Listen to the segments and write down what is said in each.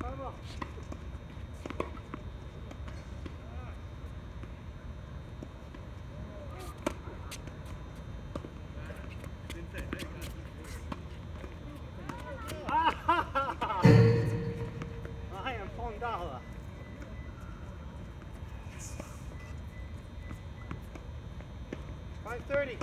Come on. 5.30.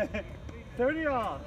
Thirty off.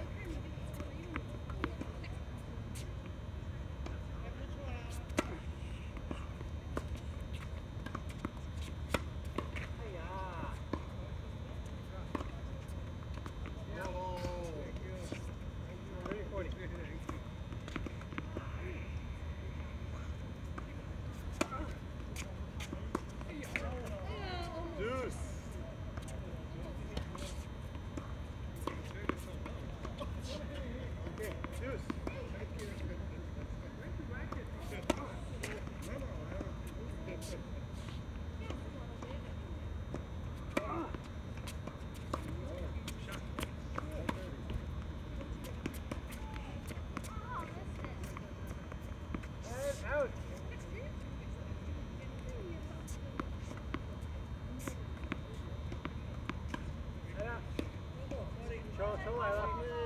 都来了。